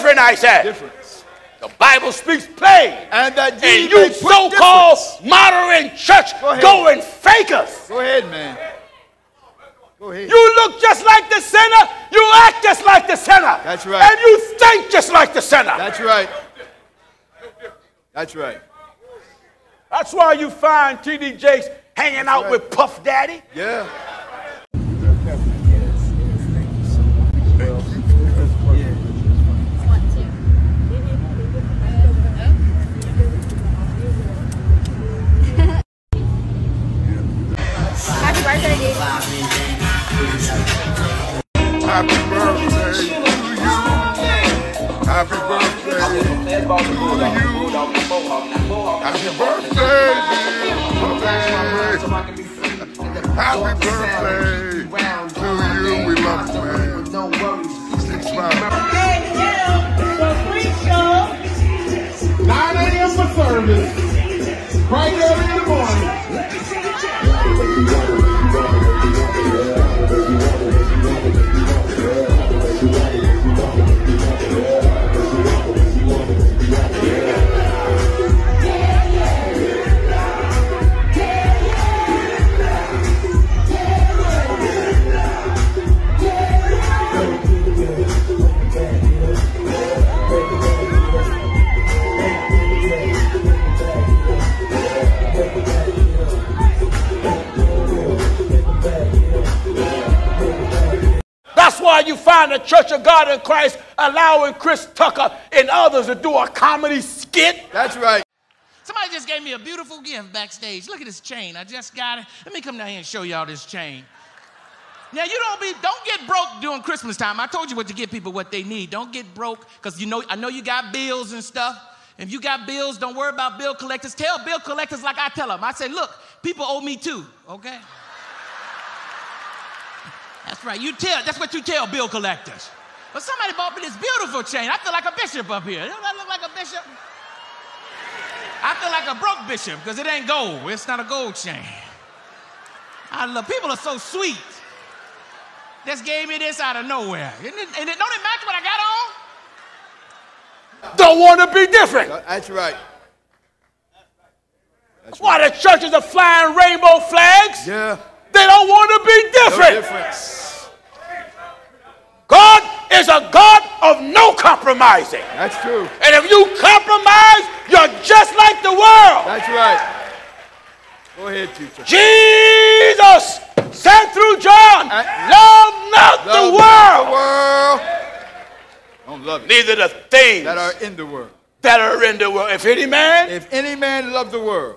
different, I said. Difference. The Bible speaks plain. And that ye And you so-called modern church Go going fakers. Go ahead, man. Go ahead. You look just like the sinner. You act just like the sinner. That's right. And you think just like the sinner. That's right. That's right. That's why you find T.D. Jakes hanging out right. with Puff Daddy. Yeah. Happy birthday to you. Happy birthday to you. Happy birthday, dear Puffy. Happy birthday to you. We love you, man. Six smile. 9 a.m. for service. That's why you find the Church of God in Christ allowing Chris Tucker and others to do a comedy skit. That's right. Somebody just gave me a beautiful gift backstage. Look at this chain. I just got it. Let me come down here and show y'all this chain. Now you don't be don't get broke during Christmas time. I told you what to give people what they need. Don't get broke because you know I know you got bills and stuff. If you got bills, don't worry about bill collectors. Tell bill collectors like I tell them. I say, look, people owe me too. Okay. That's right. You tell. That's what you tell bill collectors. But somebody bought me this beautiful chain. I feel like a bishop up here. Don't I look like a bishop? I feel like a broke bishop because it ain't gold. It's not a gold chain. I love people are so sweet. Just gave me this out of nowhere. And it, and it, don't it match what I got on? Don't want to be different. That's right. That's Why the churches are flying rainbow flags? Yeah. They don't want to be No different. difference. God is a God of no compromising. That's true. And if you compromise, you're just like the world. That's right. Go ahead, teacher. Jesus said through John, Uh, love not Love the world, The world. Don't love it. neither the things That are in the world. that are in the world. If any man, If any man love the world,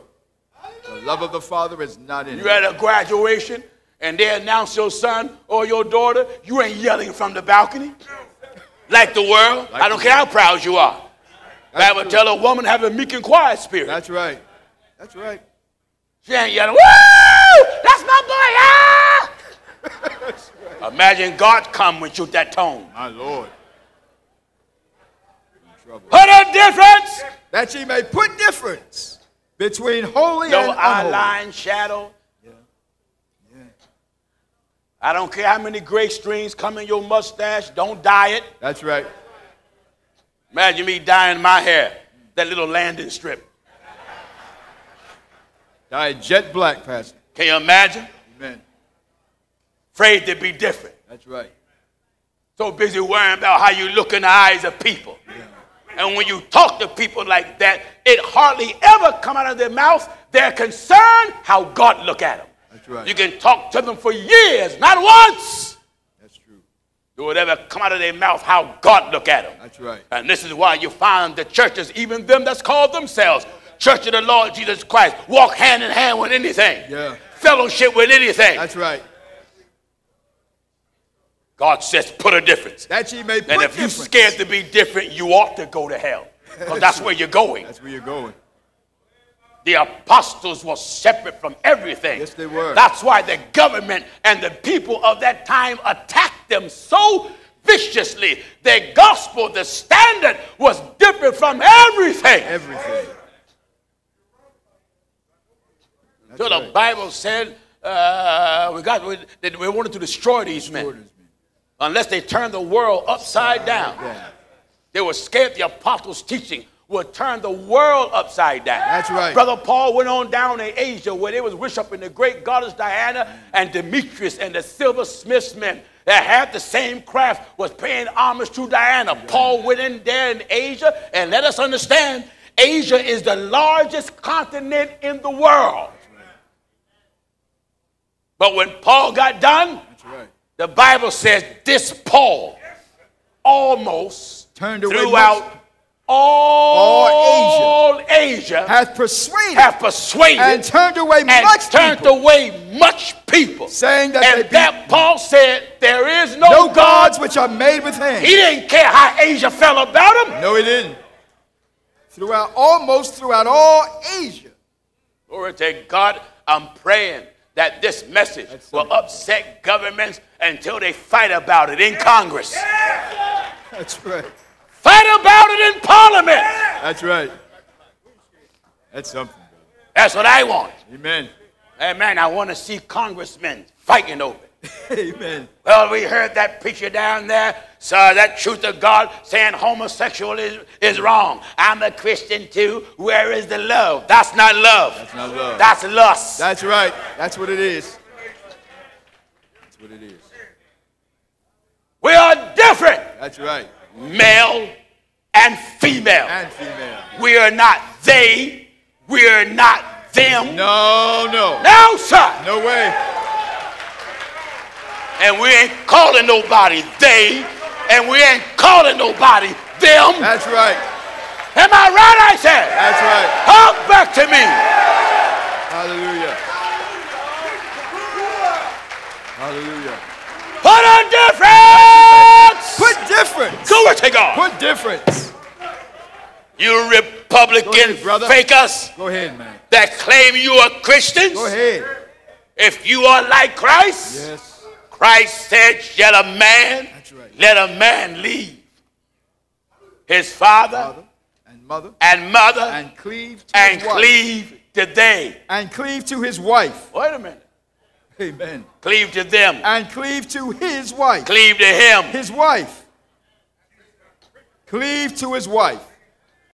love of the Father is not in you're at a graduation and they announce your son or your daughter, you ain't yelling from the balcony like the world. Like I don't care how proud you are. That's Bible true. tell a woman have a meek and quiet spirit. That's right. That's right. She ain't yelling, woo! That's my boy, ah! Imagine God come with you that tone. My Lord. Put a difference. That ye may put difference between holy No and unholy. eyeline shadow. Yeah. I don't care how many gray strings come in your mustache. Don't dye it. That's right. Imagine me dyeing my hair, that little landing strip. Dye jet black, Pastor. Can you imagine? Amen. Afraid to be different. That's right. So busy worrying about how you look in the eyes of people. And when you talk to people like that, it hardly ever come out of their mouth. They're concerned how God look at them. That's right. You can talk to them for years, not once. That's true. Do it ever come out of their mouth how God look at them. That's right. And this is why you find the churches, even them that's called themselves Church of the Lord Jesus Christ, walk hand in hand with anything. Yeah. Fellowship with anything. That's right. God says, put a difference. That ye may put And if you're scared to be different, you ought to go to hell. Because that's where you're going. That's where you're going. The apostles were separate from everything. Yes, they were. That's why the government and the people of that time attacked them so viciously. Their gospel, the standard, was different from everything. Everything. That's So the right. Bible said uh, we got we, that we wanted to destroy these men. Unless they turn the world upside down. They were scared the apostles' teaching would turn the world upside down. That's right. Brother Paul went on down in Asia where they was worshiping the great goddess Diana and Demetrius and the silversmiths men that had the same craft was paying homage to Diana. Paul went in there in Asia and let us understand Asia is the largest continent in the world. But when Paul got done. The Bible says this Paul almost Turned away throughout much- all, Asia, Hath persuaded have persuaded and turned away and much turned people, away much people. saying that and that Paul said there is no, no God. gods which are made with hands. He didn't care how Asia felt about him. No, he didn't. Throughout, almost throughout all Asia. Glory to God. I'm praying that this message That's will upset governments until they fight about it in Congress. That's right. Fight about it in Parliament. That's right. That's something. That's what I want. Amen. Amen. I want to see congressmen fighting over it. Amen. Well, we heard that preacher down there, sir, that truth of God saying homosexual is, is wrong. I'm a Christian too. Where is the love? That's not love. That's not love. That's lust. That's right. That's what it is. That's what it is. we are different, That's right. male and female. And female. we are not they. We are not them. No, no. No, sir. No way. And we ain't calling nobody they, and we ain't calling nobody them. That's right. Am I right? I said. That's right. Talk back to me. Hallelujah. Hallelujah. Put a difference. Put difference. Glory to God. Put difference. You Go Republican ahead, brother. fakers Go ahead, man. that claim you are Christians. Go ahead. If you are like Christ, Yes. Christ said, "Let a man, right. let a man leave his father Father and mother and mother and cleave to and his wife. cleave to they." And cleave to his wife. Wait a minute. Amen. Cleave to them. And cleave to his wife. Cleave to him. His wife. Cleave to his wife.